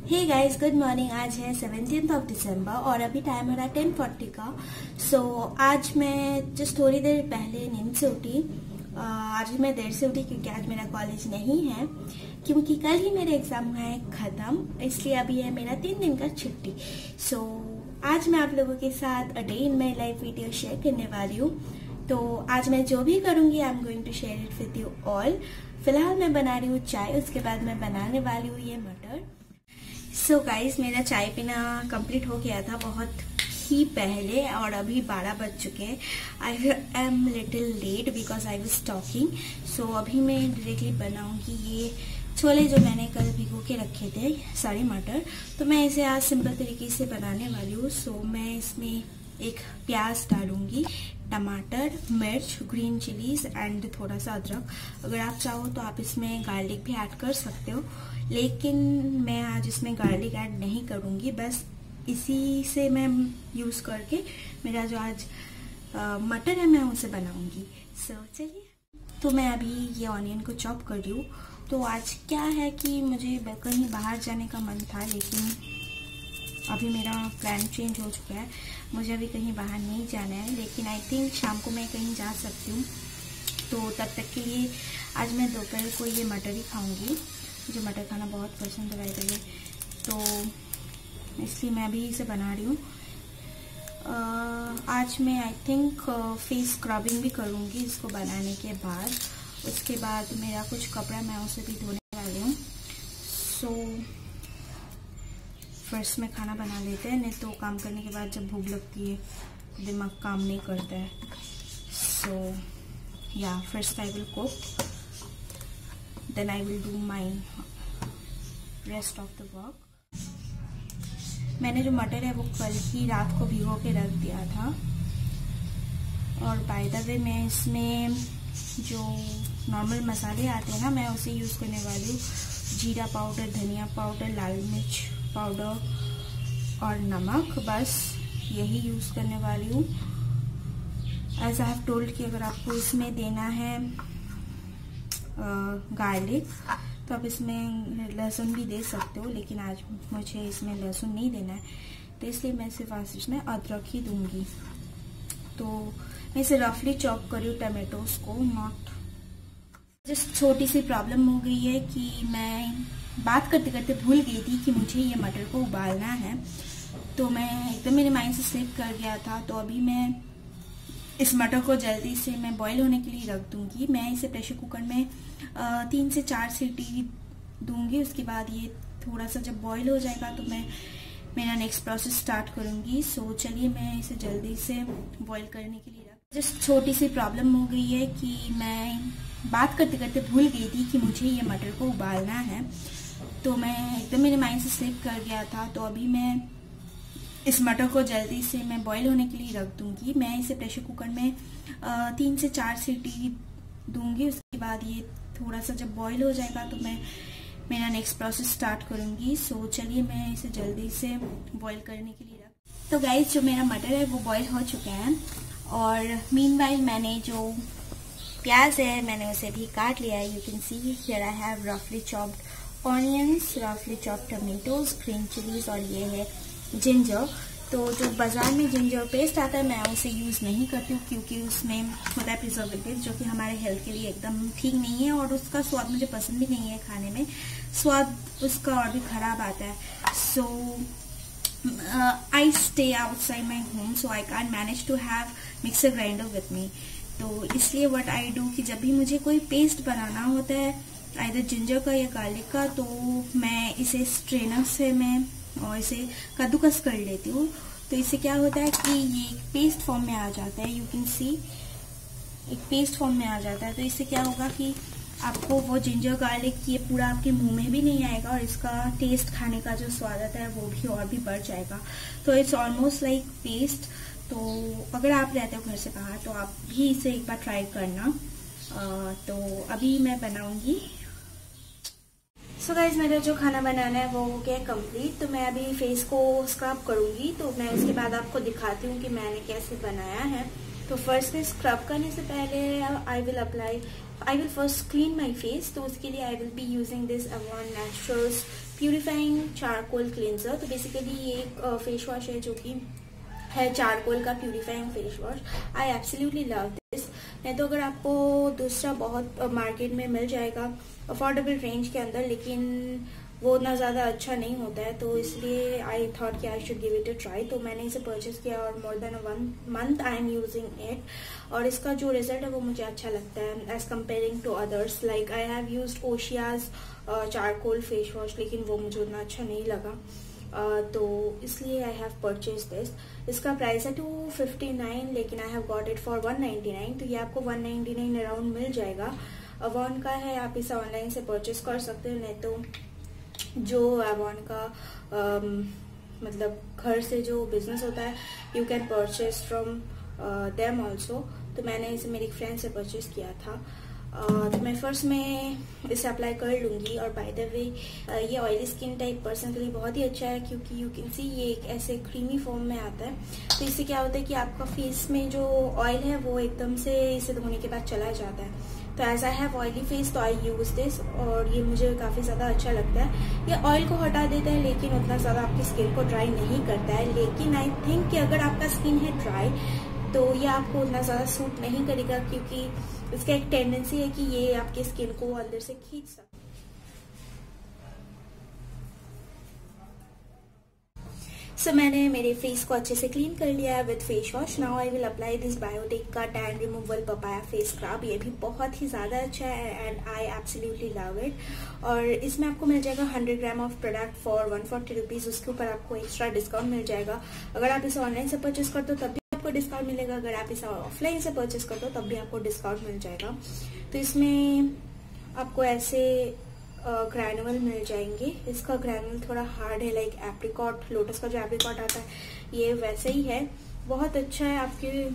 Hey guys good morning आज है seventeen of दिसंबर और अभी टाइम हो रहा है टेन फोर्टी का। सो so, आज मैं जस्ट थोड़ी देर पहले नींद से उठी। आज मैं देर से उठी क्योंकि आज मेरा कॉलेज नहीं है क्योंकि कल ही मेरे एग्ज़ाम हुआ है खत्म। इसलिए अभी है मेरा तीन दिन का छुट्टी। सो so, आज मैं आप लोगों के साथ a day in my life video share करने वाली हूँ। तो आज मैं जो भी करूँगी I am going to share it with you all फ़िलहाल मैं बना रही हूँ चाय उसके बाद मैं बनाने वाली हूँ ये मटर। सो so गाइस मेरा चाय पीना कंप्लीट हो गया था बहुत ही पहले और अभी 12 बज चुके हैं। I am little late because I was talking so अभी मैं डायरेक्टली बनाऊँगी ये छोले जो मैंने कल भिगो के रखे थे सारे मटर। तो मैं इसे आज सिंपल तरीके से बनाने वाली हूँ। सो so, मैं इसमें एक प्याज डालूँगी। टमाटर मिर्च ग्रीन चिलीज एंड थोड़ा सा अदरक। अगर आप चाहो तो आप इसमें गार्लिक भी ऐड कर सकते हो। लेकिन मैं आज इसमें गार्लिक ऐड नहीं करूँगी। बस इसी से मैं यूज़ करके मेरा जो आज मटर है मैं उसे बनाऊँगी। सो so, चलिए। तो मैं अभी ये ऑनियन को चॉप कर रही हूँ। तो आज क्या है कि मुझे कहीं बाहर जाने का मन था लेकिन अभी मेरा प्लान चेंज हो चुका है। मुझे अभी कहीं बाहर नहीं जाना है लेकिन आई थिंक शाम को मैं कहीं जा सकती हूँ। तो तब तक के लिए आज मैं दोपहर को ये मटर ही खाऊँगी मुझे मटर खाना बहुत पसंद है। भाई तो इसलिए मैं अभी इसे बना रही हूँ। आज मैं आई थिंक फेस स्क्रबिंग भी करूँगी इसको बनाने के बाद। उसके बाद मेरा कुछ कपड़ा मैं उसे भी धोने वाली हूँ। सो so, फ़र्स्ट में खाना बना लेते हैं, नहीं तो काम करने के बाद जब भूख लगती है, दिमाग काम नहीं करता है। सो या first I will cook then I will do my rest of the work मैंने जो मटर है वो कल ही रात को भिगो के रख दिया था। और बाय द वे मैं इसमें जो नॉर्मल मसाले आते हैं ना, मैं उसे यूज़ करने वाली हूँ। जीरा पाउडर धनिया पाउडर लाल मिर्च। पाउडर और नमक, बस यही यूज़ करने वाली हूँ। एज आई हैव टोल्ड कि अगर आपको इसमें देना है गार्लिक तो आप इसमें लहसुन भी दे सकते हो, लेकिन आज मुझे इसमें लहसुन नहीं देना है। तो इसलिए मैं सिर्फ़ आज इसमें अदरक ही दूँगी। तो मैं इसे रफली चॉप करी हूँ टमाटोज को नॉट जस्ट छोटी सी प्रॉब्लम हो गई है कि मैं बात करते करते भूल गई थी कि मुझे ये मटर को उबालना है। तो मैं एकदम मेरे माइंड से स्लिप कर गया था। तो अभी मैं इस मटर को जल्दी से मैं बॉईल होने के लिए रख दूँगी। मैं इसे प्रेशर कुकर में तीन से चार सीटी दूँगी। उसके बाद ये थोड़ा सा जब बॉईल हो जाएगा तो मैं मेरा नेक्स्ट प्रोसेस स्टार्ट करूँगी। सो चलिए मैं इसे जल्दी से बॉईल करने के लिए रख जस्ट छोटी सी प्रॉब्लम हो गई है कि मैं बात करते करते भूल गई थी कि मुझे ये मटर को उबालना है। तो मैं एकदम मेरे माइंड से स्लिप कर गया था तो अभी मैं इस मटर को जल्दी से मैं बॉईल होने के लिए रख दूँगी। मैं इसे प्रेशर कुकर में तीन से चार सीटी दूँगी, उसके बाद ये थोड़ा सा जब बॉईल हो जाएगा तो मैं, मेरा नेक्स्ट प्रोसेस स्टार्ट करूँगी। सो चलिए मैं इसे जल्दी से बॉईल करने के लिए रख तो गाइज़ जो मेरा मटर है वो बॉईल हो चुका है और मीन मैंने जो प्याज है, मैंने उसे भी काट लिया है। You can see here I have रफली चॉप्ड ऑनियंस रफली चॉप टमेटोज ग्रीन चिलीज और ये है जिंजर तो जो बाज़ार में जिंजर पेस्ट आता है, मैं उसे यूज़ नहीं करती हूँ क्योंकि उसमें होता है प्रिजर्वेटिव जो कि हमारे हेल्थ के लिए एकदम ठीक नहीं है और उसका स्वाद मुझे पसंद भी नहीं है खाने में. स्वाद उसका और भी खराब आता है. So I stay outside my home so I can manage to have mixer grinder with me तो इसलिए वट आई डू कि जब भी मुझे कोई पेस्ट बनाना होता है आइधर जिंजर का या गार्लिक का तो मैं इसे स्ट्रेनर से मैं और इसे कद्दूकस कर लेती हूँ। तो इससे क्या होता है कि ये एक पेस्ट फॉर्म में आ जाता है यू कैन सी एक पेस्ट फॉर्म में आ जाता है। तो इससे क्या होगा कि आपको वो जिंजर गार्लिक ये पूरा आपके मुँह में भी नहीं आएगा और इसका टेस्ट खाने का जो स्वाद आता है वो भी और भी बढ़ जाएगा। तो इट्स ऑलमोस्ट लाइक पेस्ट तो अगर आप रहते हो घर से बाहर तो आप भी इसे एक बार ट्राई करना। आ, तो अभी मैं बनाऊँगी। सो गाइज़ मेरा जो खाना बनाना है वो हो गया कंप्लीट तो मैं अभी फेस को स्क्रब करूँगी. तो मैं उसके बाद आपको दिखाती हूँ कि मैंने कैसे बनाया है. तो फ़र्स्ट में स्क्रब करने से पहले I will apply I will first clean my face तो उसके लिए I will be using this Avon naturals purifying charcoal cleanser तो बेसिकली ये एक फेस वॉश है जो कि है चारकोल का purifying face wash I absolutely love this नहीं तो अगर आपको दूसरा बहुत मार्केट में मिल जाएगा अफोर्डेबल रेंज के अंदर, लेकिन वो उतना ज़्यादा अच्छा नहीं होता है तो इसलिए आई थॉट कि I should give it a try तो मैंने इसे परचेज किया और more than one month I am using it और इसका जो रिज़ल्ट है वो मुझे अच्छा लगता है as comparing to others like I have use Oshea's charcoal face wash लेकिन वो मुझे उतना अच्छा नहीं लगा. तो इसलिए आई हैव परचेज दिस इसका प्राइस है टू फिफ्टी नाइन लेकिन I have got it for one ninety nine तो ये आपको वन नाइन्टी नाइन अराउंड मिल जाएगा। अवॉन का है आप इसे ऑनलाइन से परचेज कर सकते हो नहीं तो जो एवॉन का um, मतलब घर से जो बिज़नेस होता है you can purchase from them also तो मैंने इसे मेरी फ्रेंड से परचेज किया था। तो मैं फ़र्स्ट में इसे अप्लाई कर लूँगी और बाय द वे ये ऑयली स्किन टाइप पर्सन के लिए बहुत ही अच्छा है क्योंकि यू कैन सी ये एक ऐसे क्रीमी फॉर्म में आता है। तो इससे क्या होता है कि आपका फेस में जो ऑयल है वो एकदम से इसे धोने के बाद चला जाता है। तो as I have oily face तो आई यूज़ दिस और ये मुझे काफ़ी ज़्यादा अच्छा लगता है। ये ऑयल को हटा देता है, लेकिन उतना ज़्यादा आपकी स्किन को ड्राई नहीं करता है। लेकिन आई थिंक कि अगर आपका स्किन है ड्राई तो ये आपको उतना ज़्यादा सूट नहीं करेगा क्योंकि इसका एक टेंडेंसी है कि ये आपकी स्किन को अंदर से खींच सकता सो so, मैंने मेरे फेस को अच्छे से क्लीन कर लिया है with face wash now I will apply this Biotique का tan removal papaya face scrub ये भी बहुत ही ज़्यादा अच्छा है and I absolutely love it और इसमें आपको मिल जाएगा 100 gram of product for one forty rupees उसके ऊपर आपको एक्स्ट्रा डिस्काउंट मिल जाएगा। अगर आप इसे ऑनलाइन से परचेस करते हो तब आपको डिस्काउंट मिलेगा। अगर आप इसे ऑफलाइन से परचेस करते हो, तब भी आपको डिस्काउंट मिल जाएगा। तो इसमें आपको ऐसे ग्रैनुअल मिल जाएँगे। इसका ग्रैनुअल थोड़ा हार्ड है लाइक एप्रिकॉट लोटस का जो एप्रिकॉट आता है, ये वैसे ही है। बहुत अच्छा है आपके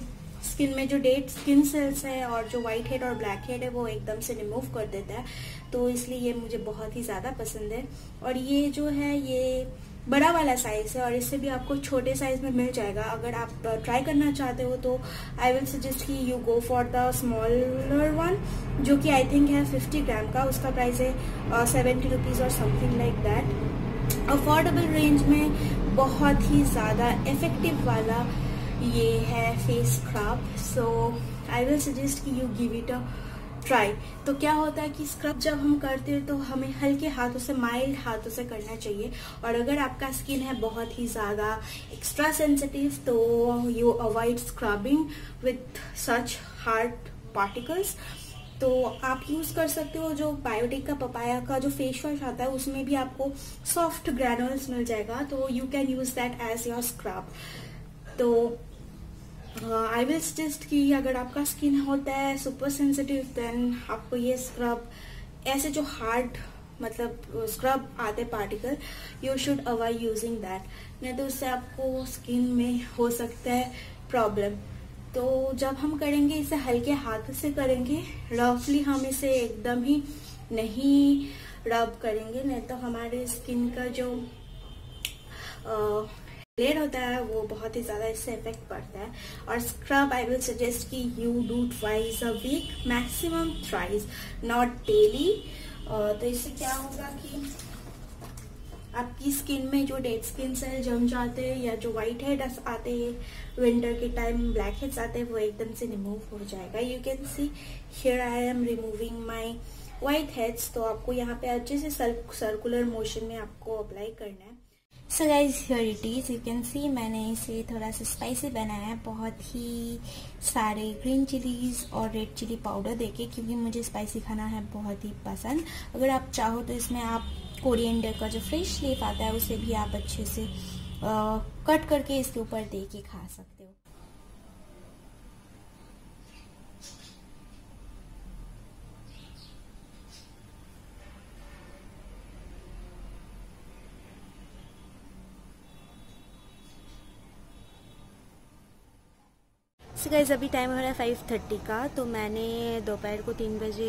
स्किन में जो डेड स्किन सेल्स है और जो व्हाइट हेड और ब्लैक हेड है, वो एकदम से रिमूव कर देता है। तो इसलिए ये मुझे बहुत ही ज़्यादा पसंद है। और ये जो है, ये बड़ा वाला साइज़ है और इससे भी आपको छोटे साइज़ में मिल जाएगा। अगर आप ट्राई करना चाहते हो तो आई विल सजेस्ट कि you go for the smaller one जो कि आई थिंक है 50 ग्राम का। उसका प्राइस है सेवेंटी रुपीज़ और something like that affordable range में बहुत ही ज़्यादा इफ़ेक्टिव वाला ये है face scrub so I will suggest कि you give it a try तो क्या होता है कि स्क्रब जब हम करते हैं तो हमें हल्के हाथों से माइल्ड हाथों से करना चाहिए। और अगर आपका स्किन है बहुत ही ज़्यादा एक्स्ट्रा सेंसिटिव तो you avoid scrubbing with such hard particles तो आप यूज़ कर सकते हो जो बायोटिक का पपाया का, जो फेस वॉश आता है, उसमें भी आपको सॉफ्ट ग्रैनुअल्स मिल जाएगा। तो you can use that as your scrub तो आई विल सजेस्ट कि अगर आपका स्किन होता है, सुपर सेंसिटिव देन आपको ये स्क्रब ऐसे जो हार्ड मतलब स्क्रब आते particle you should avoid using that नहीं तो उससे आपको स्किन में हो सकता है प्रॉब्लम तो जब हम करेंगे, इसे हल्के हाथ से करेंगे रफली हम इसे एकदम ही नहीं रब करेंगे, नहीं तो हमारे स्किन का जो लेयर होता है, वो बहुत ही ज़्यादा इससे इफ़ेक्ट पड़ता है। और स्क्रब आई विल सजेस्ट कि you do twice a week maximum thrice not daily तो इससे क्या होगा कि आपकी स्किन में जो डेड स्किन सेल जम जाते हैं या जो व्हाइट हेड आते हैं विंटर के टाइम ब्लैक हेड्स आते हैं, वो एकदम से रिमूव हो जाएगा। You can see here I am removing my white heads तो आपको यहाँ पे अच्छे से सर्कुलर मोशन में आपको अप्लाई करना है। So guys here it is you can see मैंने इसे थोड़ा सा स्पाइसी बनाया है। बहुत ही सारे ग्रीन चिलीज और रेड चिली पाउडर देके क्योंकि मुझे स्पाइसी खाना है बहुत ही पसंद। अगर आप चाहो तो इसमें आप कोरिएंडर का जो फ्रेश लीफ आता है उसे भी आप अच्छे से आ, कट करके इसके ऊपर दे के खा सकते सो गाइज़ अभी टाइम हो रहा है फाइव थर्टी का तो मैंने दोपहर को तीन बजे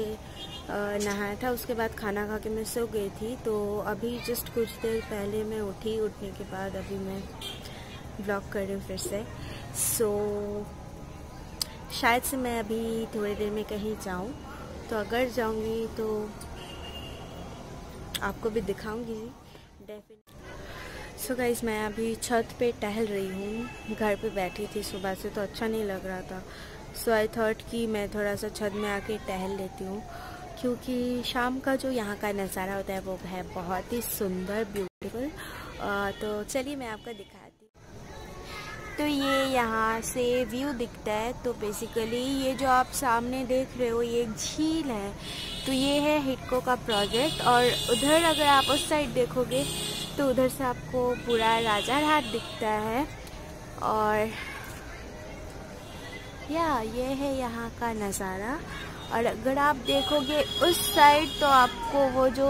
नहाया था। उसके बाद खाना खा के मैं सो गई थी। तो अभी जस्ट कुछ देर पहले मैं उठी। उठने के बाद अभी मैं ब्लॉग कर रही हूँ फिर से। सो so, शायद से मैं अभी थोड़ी देर में कहीं जाऊँ। तो अगर जाऊँगी तो आपको भी दिखाऊँगी। डेफिनेट सो so गाइज़ मैं अभी छत पे टहल रही हूँ। घर पे बैठी थी सुबह से तो अच्छा नहीं लग रहा था। सो आई थॉट कि मैं थोड़ा सा छत में आके टहल लेती हूँ, क्योंकि शाम का जो यहाँ का नज़ारा होता है, वो है बहुत ही सुंदर ब्यूटीफुल तो चलिए मैं आपको दिखाती तो ये यहाँ से व्यू दिखता है। तो बेसिकली ये जो आप सामने देख रहे हो, ये एक झील है। तो ये है हिटको का प्रोजेक्ट और उधर अगर आप उस साइड देखोगे तो उधर से आपको पूरा राजा घाट दिखता है। और या, ये है यहाँ का नज़ारा। और अगर आप देखोगे उस साइड तो आपको वो जो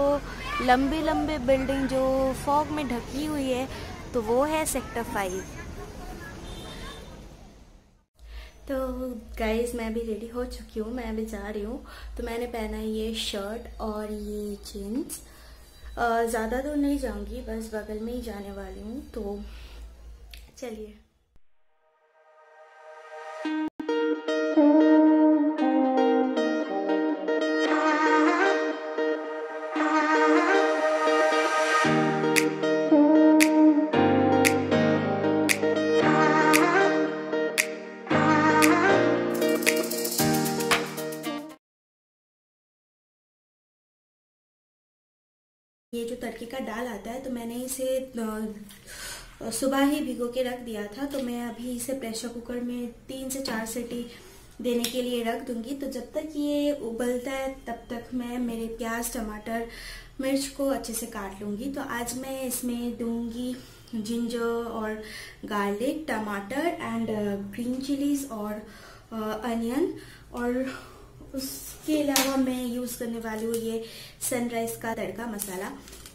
लंबी लंबी बिल्डिंग जो फॉग में ढकी हुई है तो वो है सेक्टर फाइव। तो गाइज़ मैं भी रेडी हो चुकी हूँ, मैं अभी जा रही हूँ। तो मैंने पहना है ये शर्ट और ये जीन्स ज़्यादा दूर नहीं जाऊँगी बस बगल में ही जाने वाली हूँ तो चलिए। ये जो तड़के का दाल आता है तो मैंने इसे सुबह ही भिगो के रख दिया था। तो मैं अभी इसे प्रेशर कुकर में तीन से चार सीटी देने के लिए रख दूँगी। तो जब तक ये उबलता है, तब तक मैं मेरे प्याज, टमाटर, मिर्च को अच्छे से काट लूँगी। तो आज मैं इसमें दूँगी जिंजर और गार्लिक, टमाटर एंड ग्रीन चिलीज और अनियन। और उसके अलावा मैं यूज़ करने वाली हूँ ये सनराइज का तड़का मसाला।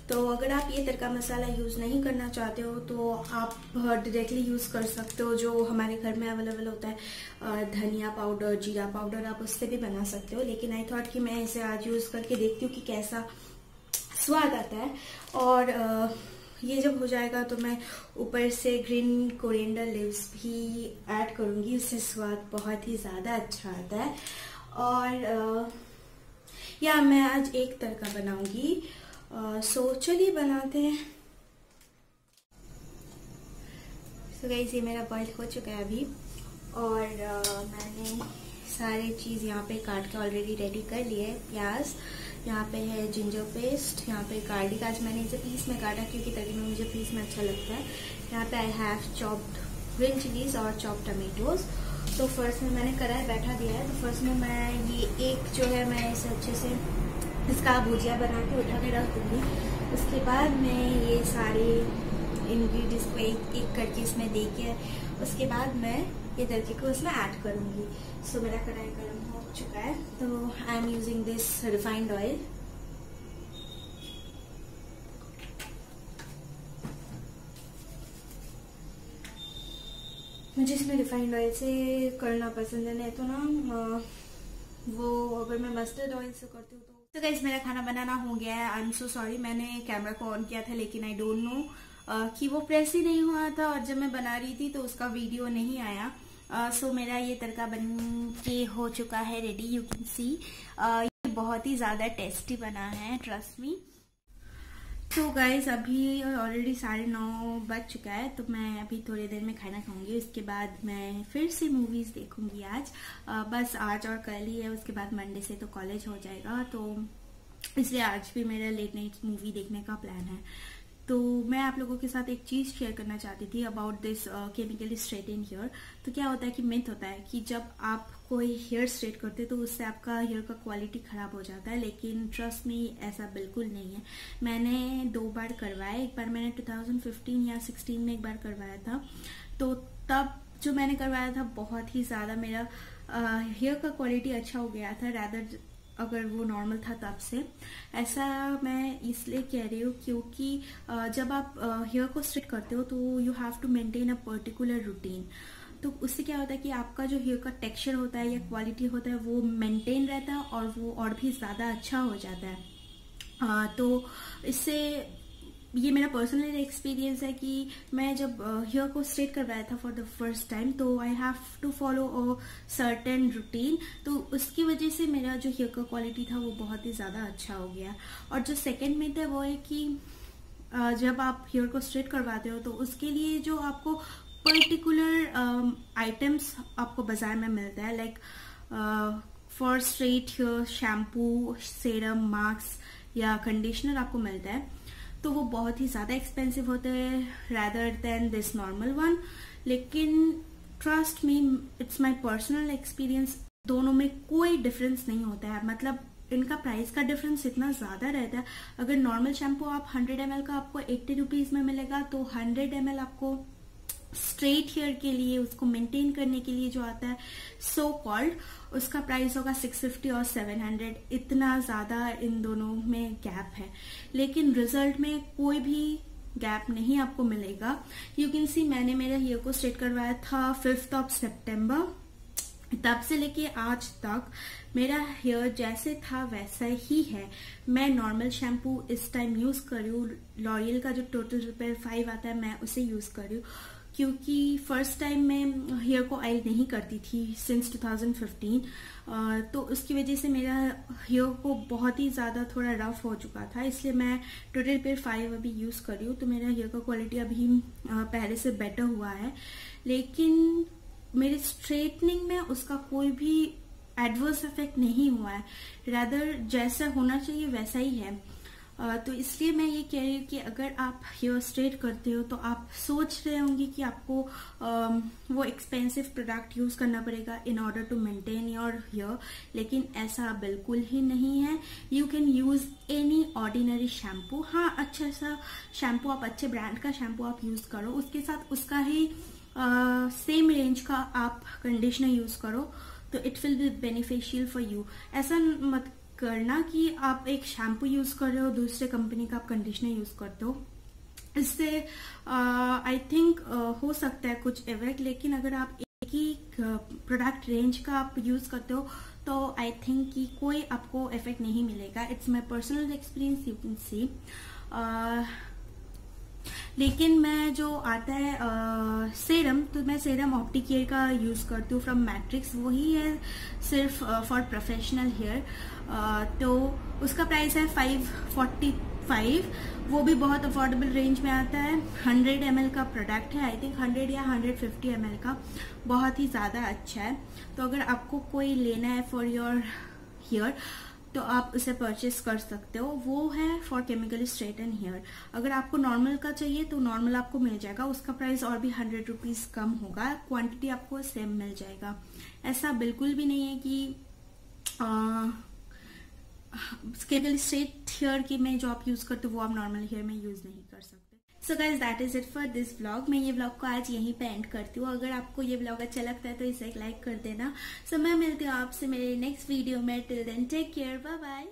तो अगर आप ये तड़का मसाला यूज़ नहीं करना चाहते हो तो आप डायरेक्टली यूज़ कर सकते हो, जो हमारे घर में अवेलेबल होता है। धनिया पाउडर जीरा पाउडर आप उससे भी बना सकते हो, लेकिन आई थॉट कि मैं इसे आज यूज़ करके देखती हूँ कि कैसा स्वाद आता है। और ये जब हो जाएगा तो मैं ऊपर से ग्रीन कोरिएंडर लिव्स भी ऐड करूँगी उससे स्वाद बहुत ही ज़्यादा अच्छा आता है। और या मैं आज एक तड़का बनाऊँगी। सो चलिए बनाते हैं। सो so ये मेरा बॉइल हो चुका है अभी। और uh, मैंने सारे चीज़ यहाँ पे काट के ऑलरेडी रेडी कर लिए प्याज यहाँ पे है जिंजर पेस्ट यहाँ पे गार्लिक आज मैंने इसे पीस में काटा क्योंकि तभी में मुझे पीस में अच्छा लगता है। यहाँ पे I have chopped green chillies और चॉप टमेटोज़ तो फ़र्स्ट में मैंने कढ़ाई बैठा दिया है। तो फ़र्स्ट में मैं ये एक जो है, मैं इसे अच्छे से इसका भुजिया बना के उठा के रख दूँगी। उसके बाद मैं ये सारे इन्ग्रीडियंट्स को एक एक करके इसमें दे के उसके बाद मैं ये तड़के को इसमें ऐड करूँगी। सो मेरा कढ़ाई गर्म हो चुका है। तो I am using this refined oil मुझे इसमें रिफाइंड ऑयल से करना पसंद है नहीं तो ना वो अगर मैं मस्टर्ड ऑयल से करती हूँ तो तो मेरा खाना बनाना हो गया है। आई एम सो सॉरी मैंने कैमरा को ऑन किया था लेकिन आई डोंट नो कि वो प्रेस ही नहीं हुआ था और जब मैं बना रही थी तो उसका वीडियो नहीं आया। सो uh, so मेरा ये तड़का बन के हो चुका है रेडी यू कैन सी ये बहुत ही ज़्यादा टेस्टी बना है ट्रस्ट मी तो गाइज़ अभी ऑलरेडी साढ़े नौ बज चुका है तो मैं अभी थोड़ी देर में खाना खाऊँगी उसके बाद मैं फिर से मूवीज़ देखूँगी आज। आ, बस आज और कल ही है उसके बाद मंडे से तो कॉलेज हो जाएगा तो इसलिए आज भी मेरा लेट नाइट मूवी देखने का प्लान है। तो मैं आप लोगों के साथ एक चीज़ शेयर करना चाहती थी about this chemically straightening hair तो क्या होता है कि मिथ होता है कि जब आप कोई हेयर स्ट्रेट करते तो उससे आपका हेयर का क्वालिटी खराब हो जाता है लेकिन ट्रस्ट में ऐसा बिल्कुल नहीं है। मैंने दो बार करवाया एक बार मैंने 2015 या 16 में एक बार करवाया था। तो तब जो मैंने करवाया था बहुत ही ज़्यादा मेरा हेयर uh, का क्वालिटी अच्छा हो गया था रैदर अगर वो नॉर्मल था तब से। ऐसा मैं इसलिए कह रही हूँ क्योंकि जब आप हेयर को स्ट्रिट करते हो तो you have to maintain a particular routine तो उससे क्या होता है कि आपका जो हेयर का टेक्सचर होता है या क्वालिटी होता है वो मेंटेन रहता है और वो और भी ज़्यादा अच्छा हो जाता है। आ, तो इससे ये मेरा पर्सनल एक्सपीरियंस है कि मैं जब हेयर को स्ट्रेट करवाया था फॉर द फ़र्स्ट टाइम तो I have to follow a certain routine तो उसकी वजह से मेरा जो हेयर का क्वालिटी था वो बहुत ही ज़्यादा अच्छा हो गया। और जो सेकेंड मेथ है वो है कि जब आप हेयर को स्ट्रेट करवाते हो तो उसके लिए जो आपको पर्टिकुलर आइटम्स आपको बाज़ार में मिलता है like for straight hair shampoo serum mask या कंडीशनर आपको मिलता है। तो वो बहुत ही ज़्यादा एक्सपेंसिव होते हैं rather than this normal one लेकिन trust me it's my personal experience दोनों में कोई डिफरेंस नहीं होता है। मतलब इनका प्राइस का डिफरेंस इतना ज़्यादा रहता है। अगर नॉर्मल शैम्पू आप 100 एम का आपको एट्टी रुपीज़ में मिलेगा तो 100 एम आपको स्ट्रेट हेयर के लिए, उसको मेंटेन करने के लिए जो आता है सो so कॉल्ड उसका प्राइस होगा 650 और 700 इतना ज़्यादा इन दोनों में गैप है. लेकिन रिज़ल्ट में कोई भी गैप नहीं आपको मिलेगा. यू कैन सी मैंने मेरे हेयर को स्ट्रेट करवाया था फिफ्थ ऑफ़ सेप्टेम्बर तब से लेके आज तक मेरा हेयर जैसे था वैसा ही है. मैं नॉर्मल शैम्पू इस टाइम यूज़ कर रही हूँ. लॉरियल का जो टोटल रिपेयर फाइव आता है, मैं उसे यूज़ कर रही हूँ. क्योंकि फ़र्स्ट टाइम मैं हेयर को ऑयल नहीं करती थी सिंस 2015 तो उसकी वजह से मेरा हेयर को बहुत ही ज़्यादा थोड़ा रफ हो चुका था, इसलिए मैं टोटल रिपेयर फाइव अभी यूज़ कर रही हूँ तो मेरा हेयर का क्वालिटी अभी पहले से बेटर हुआ है। लेकिन मेरे स्ट्रेटनिंग में उसका कोई भी एडवर्स इफ़ेक्ट नहीं हुआ है। रादर जैसा होना चाहिए वैसा ही है। तो इसलिए मैं ये कह रही हूँ कि अगर आप हेयर स्ट्रेट करते हो तो आप सोच रहे होंगे कि आपको वो एक्सपेंसिव प्रोडक्ट यूज़ करना पड़ेगा in order to maintain your hair लेकिन ऐसा बिल्कुल ही नहीं है। You can use any ordinary shampoo हाँ अच्छा सा शैम्पू आप अच्छे ब्रांड का शैम्पू आप यूज़ करो। उसके साथ उसका ही सेम रेंज का आप कंडीशनर यूज़ करो। तो it will be beneficial for you ऐसा मत करना कि आप एक शैम्पू यूज़ कर रहे हो, दूसरे कंपनी का आप कंडीशनर यूज़ करते हो। इससे आई थिंक हो सकता है कुछ इफ़ेक्ट, लेकिन अगर आप एक ही प्रोडक्ट रेंज का आप यूज़ करते हो तो आई थिंक कि कोई आपको इफ़ेक्ट नहीं मिलेगा। It's my personal experience you can see लेकिन मैं जो आता है आ, सेरम तो मैं सेरम ऑप्टिकेयर का यूज़ करती हूँ फ्रॉम मैट्रिक्स वही है सिर्फ़ फॉर प्रोफेशनल हेयर तो उसका प्राइस है फाइव फोर्टी फाइव वो भी बहुत अफोर्डेबल रेंज में आता है. हंड्रेड एम का प्रोडक्ट है आई थिंक हंड्रेड या हंड्रेड फिफ्टी एम का. बहुत ही ज़्यादा अच्छा है. तो अगर आपको कोई लेना है फॉर योर हेयर तो आप उसे परचेस कर सकते हो। वो है फॉर केमिकली एंड हेयर अगर आपको नॉर्मल का चाहिए तो नॉर्मल आपको मिल जाएगा। उसका प्राइस और भी हंड्रेड रुपीज़ कम होगा। क्वांटिटी आपको सेम मिल जाएगा। ऐसा बिल्कुल भी नहीं है कि केमिकली स्ट्रेट हेयर की मैं जो आप यूज़ करते हो, वो आप नॉर्मल हेयर में यूज़ नहीं कर सकते। So guys that is it for this blog मैं ये ब्लॉग को आज यहीं पे एंड करती हूँ। अगर आपको ये ब्लॉग अच्छा लगता है तो इसे एक लाइक कर देना। सो so, मैं मिलती हूँ आपसे मेरे नेक्स्ट वीडियो में। Till then take care bye bye